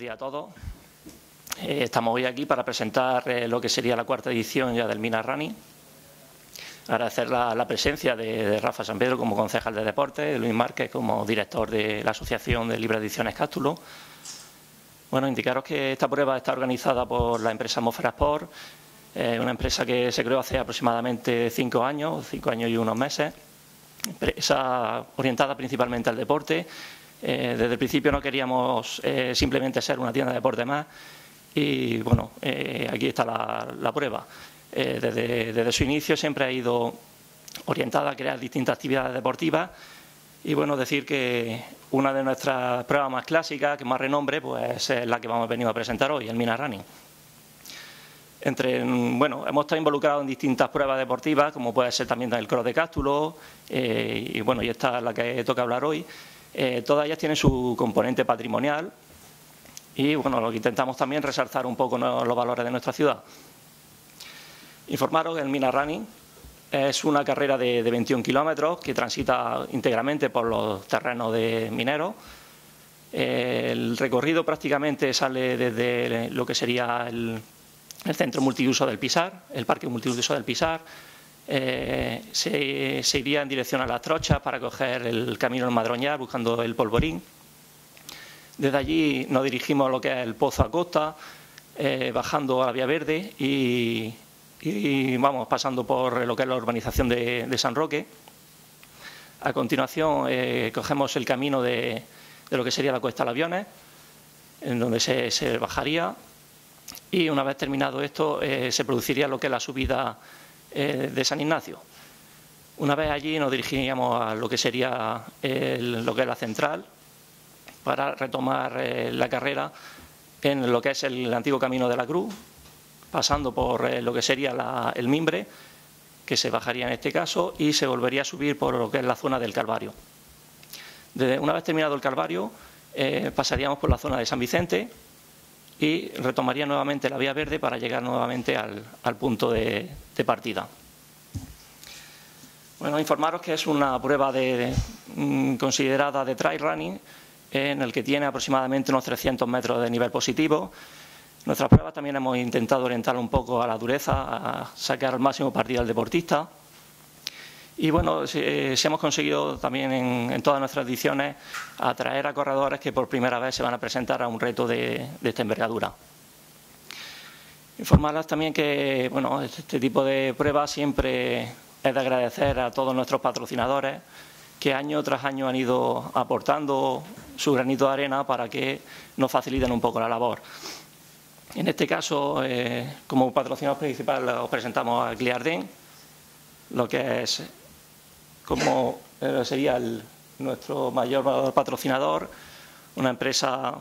días a todos. Eh, estamos hoy aquí para presentar eh, lo que sería la cuarta edición ya del Mina Running. Agradecer la, presencia de, Rafa San Pedro como concejal de deporte, de Luis Márquez como director de la Asociación de Libre Ediciones Cástulo. Bueno, indicaros que esta prueba está organizada por la empresa Mofera Sport, eh, una empresa que se creó hace aproximadamente cinco años, cinco años y unos meses, empresa orientada principalmente al deporte eh, desde el principio no queríamos eh, simplemente ser una tienda de deporte más y bueno, eh, aquí está la, prueba. Desde, su inicio siempre ha ido orientada a crear distintas actividades deportivas y bueno, decir que una de nuestras pruebas más clásicas, que más renombre, pues es la que vamos a venir a presentar hoy, el Mina Running. Entre, bueno, hemos estado involucrados en distintas pruebas deportivas, como puede ser también el cross de cástulo, y bueno, y esta es la que toca hablar hoy. Eh, todas ellas tienen su componente patrimonial y bueno, lo que intentamos también resaltar un poco los valores de nuestra ciudad. Informaros que el Mina Running es una carrera de, 21 kilómetros que transita íntegramente por los terrenos de mineros. el recorrido prácticamente sale desde lo que sería el, el centro multiuso del Pisar, el parque multiuso del Pisar, eh, se, iría en dirección a las trochas para coger el camino al Madroñar buscando el polvorín. Desde allí nos dirigimos a lo que es el Pozo a Costa, eh, bajando a la Vía Verde y, vamos pasando por lo que es la urbanización de, San Roque. A continuación eh, cogemos el camino de, lo que sería la Cuesta de Aviones, en donde se, se, bajaría y una vez terminado esto se produciría lo que es la subida eh, de San Ignacio. Una vez allí nos dirigiríamos a lo que sería lo que es la central para retomar eh, la carrera en lo que es el antiguo Camino de la Cruz, pasando por eh, lo que sería el Mimbre, que se bajaría en este caso, y se volvería a subir por lo que es la zona del Calvario. una vez terminado el Calvario, pasaríamos por la zona de San Vicente, y retomaría nuevamente la vía verde para llegar nuevamente al, punto de, partida. Bueno, informaros que es una prueba mm, considerada de trail running en el que tiene aproximadamente unos 300 metros de nivel positivo. Nuestra prueba también hemos intentado orientar un poco a la dureza, a sacar al máximo partido al deportista. Y bueno, si, eh, hemos conseguido también en, todas nuestras ediciones atraer a corredores que por primera vez se van a presentar a un reto de, esta envergadura. Informarles también que bueno, este tipo de pruebas siempre es de agradecer a todos nuestros patrocinadores que año tras año han ido aportando su granito de arena para que nos faciliten un poco la labor. En este caso, eh, como patrocinador principal, os presentamos a Gliardin, lo que es como eh, sería nuestro mayor patrocinador, una empresa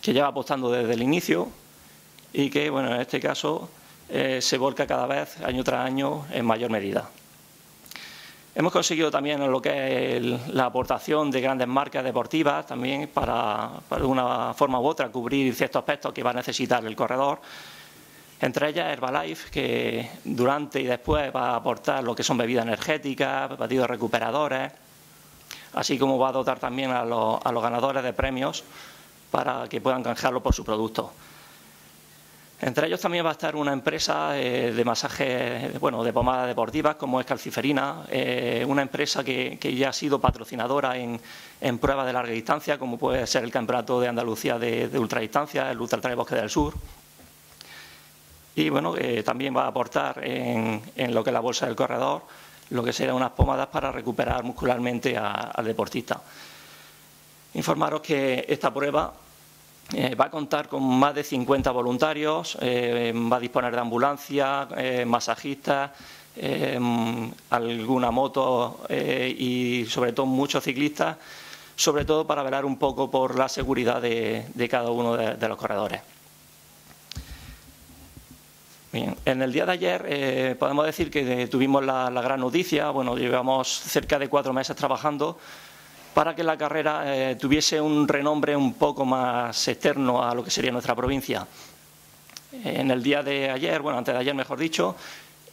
que lleva apostando desde el inicio y que, bueno, en este caso eh, se volca cada vez, año tras año, en mayor medida. Hemos conseguido también lo que es la aportación de grandes marcas deportivas también para, para, de una forma u otra, cubrir ciertos aspectos que va a necesitar el corredor entre ellas Herbalife, que durante y después va a aportar lo que son bebidas energéticas, batidos recuperadores, así como va a dotar también a los, ganadores de premios para que puedan canjearlo por su producto. Entre ellos también va a estar una empresa eh, de masaje, bueno, de pomadas deportivas como es Calciferina, eh, una empresa que, ya ha sido patrocinadora en, pruebas de larga distancia, como puede ser el Campeonato de Andalucía de, de Ultradistancia, el Ultra Trail Bosque del Sur, y bueno, también va a aportar en, lo que es la bolsa del corredor lo que serán unas pomadas para recuperar muscularmente al deportista. Informaros que esta prueba eh, va a contar con más de 50 voluntarios, eh, va a disponer de ambulancia, eh, masajistas, alguna moto y sobre todo muchos ciclistas, sobre todo para velar un poco por la seguridad de, cada uno de los corredores en el día de ayer eh, podemos decir que tuvimos la, gran noticia, bueno, llevamos cerca de cuatro meses trabajando para que la carrera eh, tuviese un renombre un poco más externo a lo que sería nuestra provincia. En el día de ayer, bueno, antes de ayer mejor dicho,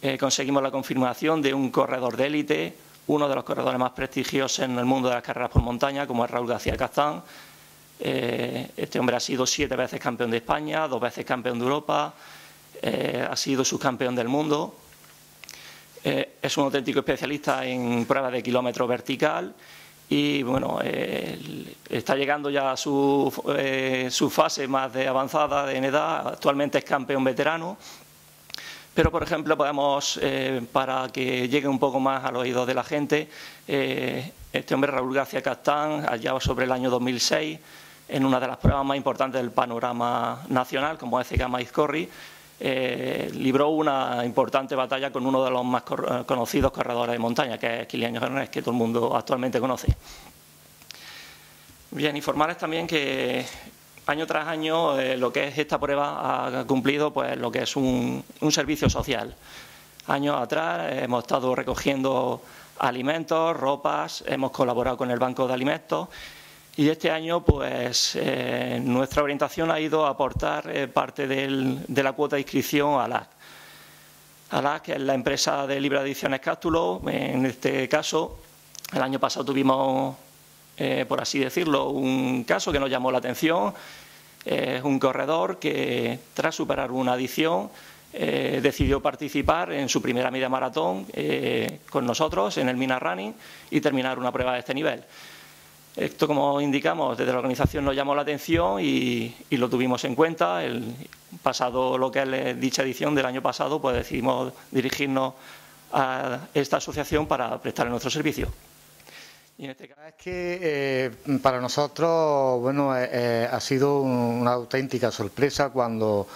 eh, conseguimos la confirmación de un corredor de élite, uno de los corredores más prestigiosos en el mundo de las carreras por montaña, como es Raúl García Castán, este hombre ha sido siete veces campeón de España, dos veces campeón de Europa, ha sido subcampeón del mundo. es un auténtico especialista en pruebas de kilómetro vertical y bueno, está llegando ya a su, eh, fase más de avanzada en edad, actualmente es campeón veterano, pero por ejemplo podemos, eh, para que llegue un poco más al oído de la gente, eh, este hombre Raúl García Castán, allá sobre el año 2006, en una de las pruebas más importantes del panorama nacional, como es Cegama Izcorri, eh, libró una importante batalla con uno de los más eh, conocidos corredores de montaña, que es Kilian Jornet, que todo el mundo actualmente conoce. Bien, informarles también que año tras año eh, lo que es esta prueba ha cumplido pues lo que es un, un servicio social. Años atrás hemos estado recogiendo alimentos, ropas, hemos colaborado con el Banco de Alimentos y este año, pues, eh, nuestra orientación ha ido a aportar eh, parte de la cuota de inscripción a LAC. A que es la empresa de libre ediciones Cástulo. En este caso, el año pasado tuvimos, eh, por así decirlo, un caso que nos llamó la atención. Es un corredor que, tras superar una adición, decidió participar en su primera media maratón con nosotros en el Mina Running y terminar una prueba de este nivel. Esto, como indicamos, desde la organización nos llamó la atención y, lo tuvimos en cuenta. El pasado, lo que es dicha edición del año pasado, pues decidimos dirigirnos a esta asociación para prestar nuestro servicio. Y en este caso es que eh, para nosotros, bueno, eh, eh, ha sido una auténtica sorpresa cuando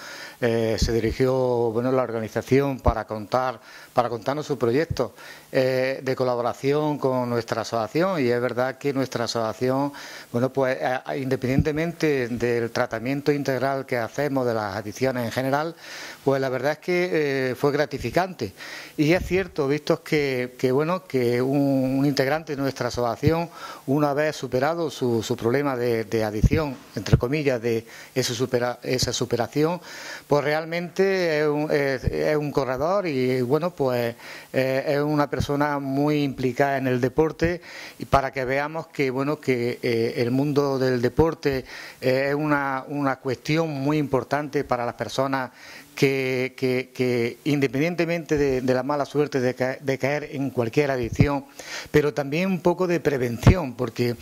se dirigió, bueno, la organización para contar para contarnos su proyecto eh, de colaboración con nuestra asociación y es verdad que nuestra asociación, bueno, pues eh, independientemente del tratamiento integral que hacemos de las adicciones en general, pues la verdad es que eh, fue gratificante. Y es cierto, visto que, bueno, que un, integrante de nuestra asociación, una vez superado su, problema de, adicción, entre comillas, de esa superación, pues realmente es un, corredor y bueno, pues eh, es una persona muy implicada en el deporte y para que veamos que bueno que eh, el mundo del deporte eh, es una, cuestión muy importante para las personas que, independientemente de, la mala suerte de, de caer en cualquier adicción, pero también un poco de prevención, porque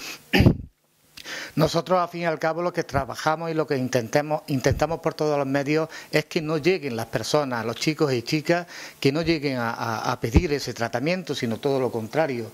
Nosotros, al fin y al cabo, lo que trabajamos y lo que intentamos, intentamos por todos los medios es que no lleguen las personas, los chicos y chicas, que no lleguen a pedir ese tratamiento, sino todo lo contrario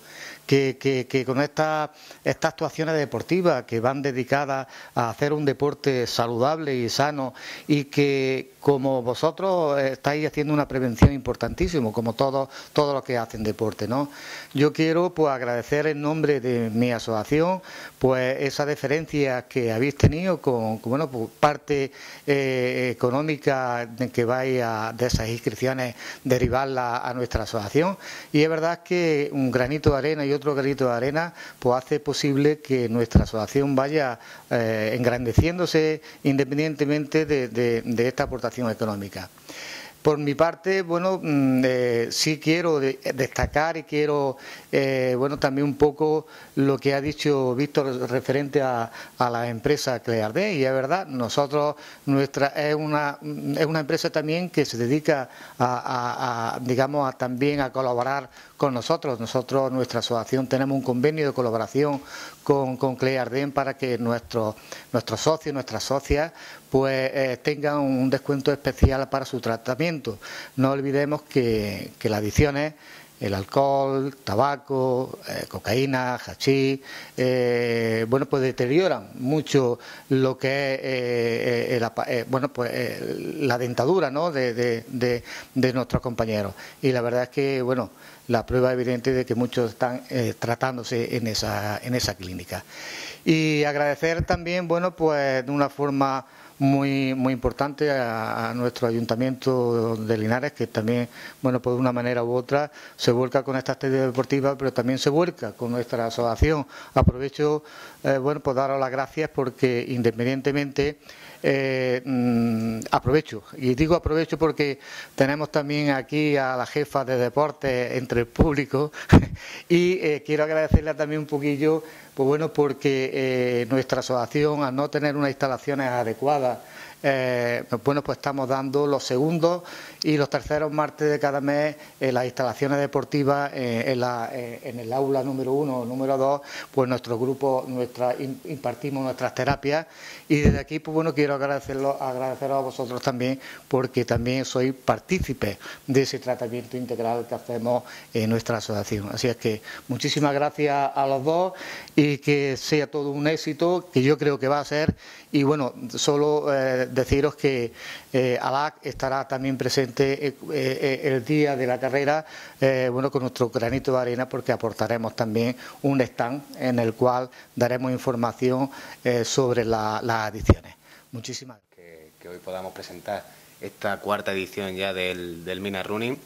que, con estas actuaciones deportivas que van dedicadas a hacer un deporte saludable y sano y que como vosotros estáis haciendo una prevención importantísima, como todos todo los que hacen deporte, ¿no? Yo quiero pues agradecer en nombre de mi asociación pues esa deferencia que habéis tenido con, bueno pues, parte eh, económica que vais a, de esas inscripciones derivarla a nuestra asociación y es verdad que un granito de arena y otro granito de arena pues hace posible que nuestra asociación vaya eh, engrandeciéndose independientemente de, esta aportación económica. Por mi parte, bueno, mm, eh, sí quiero destacar y quiero, eh, bueno, también un poco lo que ha dicho Víctor referente a, la empresa Cleardé, y es verdad, nosotros, nuestra, es una, es una empresa también que se dedica a, digamos, también a colaborar con nosotros. Nosotros, nuestra asociación, tenemos un convenio de colaboración con, con para que nuestros, nuestros socios, nuestras socias, pues eh, tengan un descuento especial para su tratamiento. No olvidemos que, que las adicciones el alcohol, tabaco, eh, cocaína, hachís, eh, bueno, pues deterioran mucho lo que es eh, bueno, pues, la dentadura ¿no? de, de, de, nuestros compañeros. Y la verdad es que, bueno, la prueba evidente de que muchos están tratándose en esa, en esa clínica. Y agradecer también, bueno, pues de una forma muy, muy importante a, nuestro ayuntamiento de Linares, que también, bueno, por una manera u otra, se vuelca con esta actividad deportiva, pero también se vuelca con nuestra asociación. Aprovecho, eh, bueno, pues daros las gracias porque independientemente eh, mm, aprovecho, y digo aprovecho porque tenemos también aquí a la jefa de deporte entre el público y eh, quiero agradecerle también un poquillo Pues bueno, porque eh, nuestra asociación, al no tener unas instalaciones adecuadas, eh, bueno, pues estamos dando los segundos y los terceros martes de cada mes en las instalaciones deportivas, eh, eh, en, el aula número uno o número dos, pues nuestro grupo nuestra, impartimos nuestras terapias y desde aquí, pues bueno, quiero agradecerlo, agradeceros a vosotros también porque también soy partícipe de ese tratamiento integral que hacemos en nuestra asociación. Así es que muchísimas gracias a los dos y que sea todo un éxito, que yo creo que va a ser. Y bueno, solo deciros que ALAC estará también presente eh, eh, el día de la carrera, eh, bueno, con nuestro granito de arena, porque aportaremos también un stand en el cual daremos información sobre las adiciones. Muchísimas gracias. Que, hoy podamos presentar esta cuarta edición ya del, del Mina Running.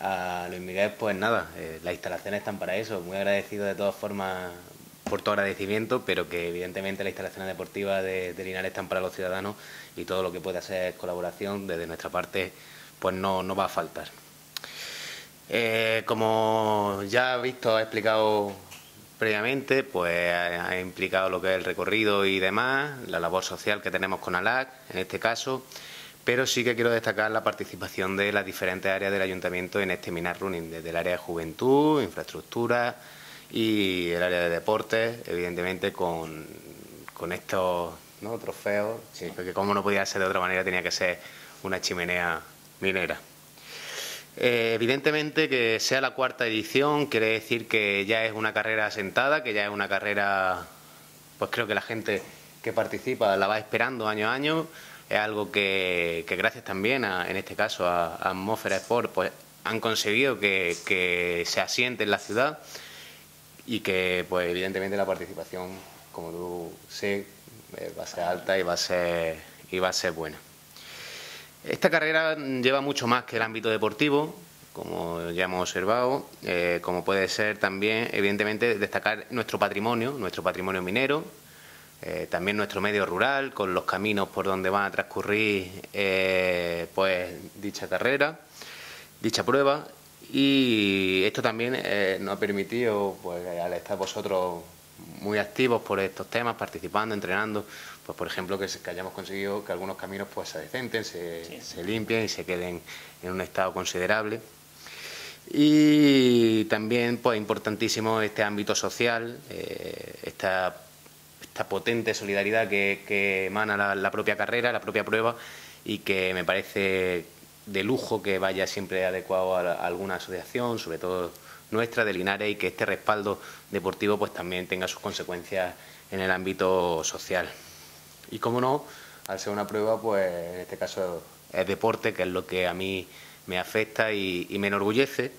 A Luis Miguel, pues nada, las instalaciones están para eso. Muy agradecido de todas formas por tu agradecimiento, pero que evidentemente las instalaciones deportivas de, Linares están para los ciudadanos y todo lo que pueda ser colaboración desde nuestra parte pues no, va a faltar. Eh, como ya visto, ha explicado previamente, pues ha implicado lo que es el recorrido y demás, la labor social que tenemos con ALAC, en este caso, pero sí que quiero destacar la participación de las diferentes áreas del ayuntamiento en este Minar Running, desde el área de juventud, infraestructura, y el área de deportes, evidentemente con, estos trofeos, porque como no podía ser de otra manera tenía que ser una chimenea minera. Eh, evidentemente que sea la cuarta edición quiere decir que ya es una carrera asentada, que ya es una carrera, pues creo que la gente que participa la va esperando año a año. Es algo que, gracias también, a, en este caso, a, a Atmósfera Sport, pues han conseguido que, que se asiente en la ciudad y que pues evidentemente la participación, como tú sé, eh, va a ser alta y va a ser, y va a ser buena. Esta carrera lleva mucho más que el ámbito deportivo, como ya hemos observado, eh, como puede ser también, evidentemente, destacar nuestro patrimonio, nuestro patrimonio minero, eh, también nuestro medio rural, con los caminos por donde van a transcurrir pues dicha carrera, dicha prueba, y esto también eh, nos ha permitido, pues al estar vosotros muy activos por estos temas, participando, entrenando, pues por ejemplo que, hayamos conseguido que algunos caminos pues se decenten, se, limpien y se queden en un estado considerable. Y también pues importantísimo este ámbito social, eh, esta, potente solidaridad que, emana la propia carrera, la propia prueba y que me parece de lujo que vaya siempre adecuado a, alguna asociación, sobre todo nuestra de Linares, y que este respaldo deportivo pues también tenga sus consecuencias en el ámbito social. Y como no, al ser una prueba, pues en este caso es deporte, que es lo que a mí me afecta y, y me enorgullece,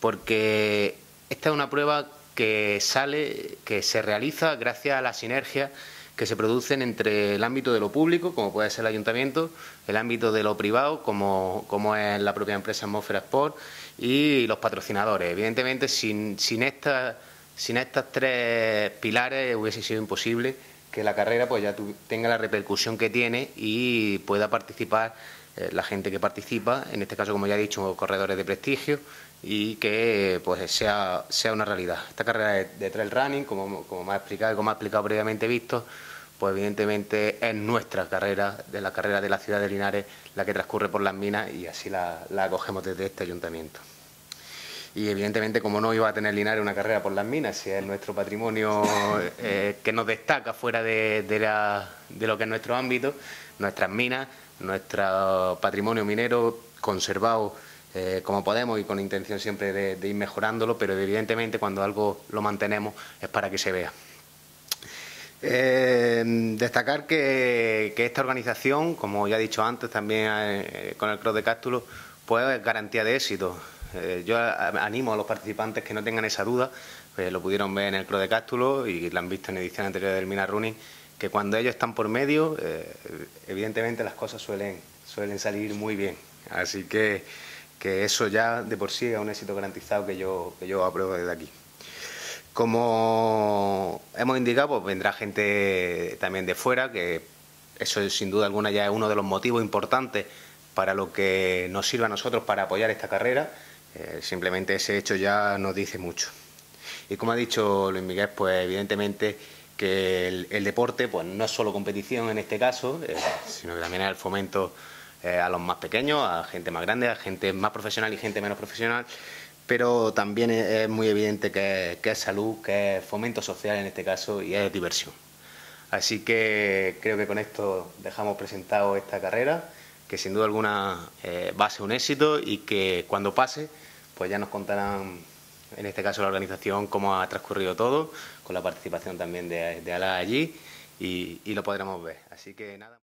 porque esta es una prueba que sale, que se realiza gracias a la sinergia que se producen entre el ámbito de lo público, como puede ser el ayuntamiento, el ámbito de lo privado, como, como es la propia empresa Atmósfera Sport, y los patrocinadores. Evidentemente, sin, sin, sin estos tres pilares hubiese sido imposible que la carrera pues ya tenga la repercusión que tiene y pueda participar eh, la gente que participa, en este caso, como ya he dicho, corredores de prestigio, y que pues sea, sea una realidad. Esta carrera de, trail running, como, como me ha explicado y como ha explicado previamente visto, pues evidentemente es nuestra carrera, de la carrera de la ciudad de Linares, la que transcurre por las minas y así la, la acogemos desde este ayuntamiento. Y evidentemente, como no iba a tener Linares una carrera por las minas, si es nuestro patrimonio eh, que nos destaca fuera de, de, lo que es nuestro ámbito, nuestras minas, nuestro patrimonio minero conservado eh, como podemos y con intención siempre de ir mejorándolo, pero evidentemente cuando algo lo mantenemos es para que se vea. Eh, destacar que, esta organización, como ya he dicho antes, también eh, con el Cross de Cástulo, pues es garantía de éxito. Yo animo a los participantes que no tengan esa duda, pues lo pudieron ver en el Cross de Cástulo y lo han visto en edición anterior del Mina Running, que cuando ellos están por medio, evidentemente las cosas suelen, suelen salir muy bien. Así que, que eso ya de por sí es un éxito garantizado que yo, que yo apruebo desde aquí. Como hemos indicado, pues vendrá gente también de fuera, que eso sin duda alguna ya es uno de los motivos importantes para lo que nos sirve a nosotros para apoyar esta carrera. Eh, simplemente ese hecho ya nos dice mucho. Y como ha dicho Luis Miguel, pues evidentemente que el, deporte pues no es solo competición en este caso, eh, sino que también es el fomento eh, a los más pequeños, a gente más grande, a gente más profesional y gente menos profesional, pero también es, muy evidente que, es salud, que es fomento social en este caso y es diversión. Así que creo que con esto dejamos presentado esta carrera, que sin duda alguna eh, va a ser un éxito y que cuando pase, pues ya nos contarán en este caso la organización, cómo ha transcurrido todo, con la participación también de, de ALA allí y, y lo podremos ver. Así que nada.